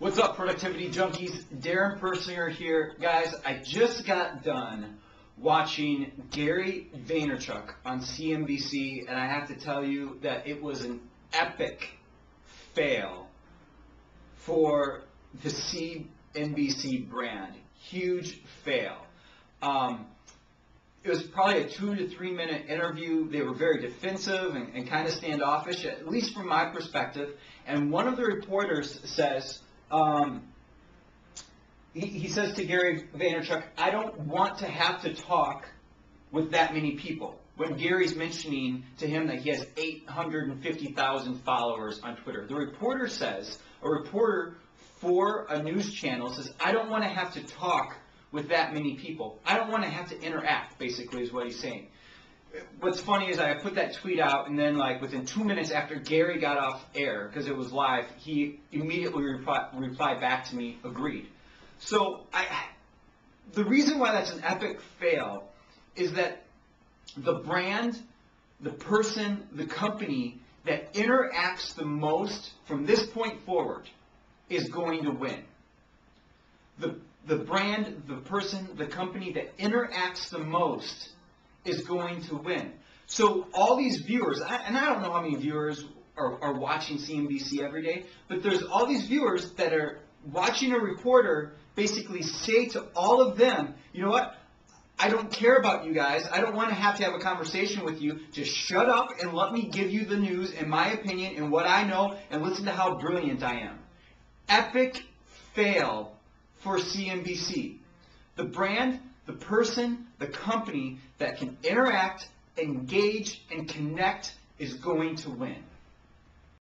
What's up, productivity junkies? Darin Persinger here. Guys, I just got done watching Gary Vaynerchuk on CNBC, and I have to tell you that it was an epic fail for the CNBC brand. Huge fail. Um, it was probably a two to three minute interview. They were very defensive and, and kind of standoffish, at least from my perspective. And one of the reporters says, um, he, he says to Gary Vaynerchuk, I don't want to have to talk with that many people. When Gary's mentioning to him that he has 850,000 followers on Twitter, the reporter says, a reporter for a news channel says, I don't want to have to talk with that many people. I don't want to have to interact, basically, is what he's saying. What's funny is I put that tweet out, and then, like, within two minutes after Gary got off air, because it was live, he immediately reply, replied back to me, agreed. So, I, the reason why that's an epic fail is that the brand, the person, the company that interacts the most from this point forward is going to win. The the brand, the person, the company that interacts the most is going to win. So all these viewers, and I don't know how many viewers are, are watching CNBC every day, but there's all these viewers that are watching a reporter basically say to all of them, you know what? I don't care about you guys. I don't want to have to have a conversation with you. Just shut up and let me give you the news and my opinion and what I know and listen to how brilliant I am. Epic fail for CNBC. The brand, the person, the company that can interact, engage, and connect is going to win.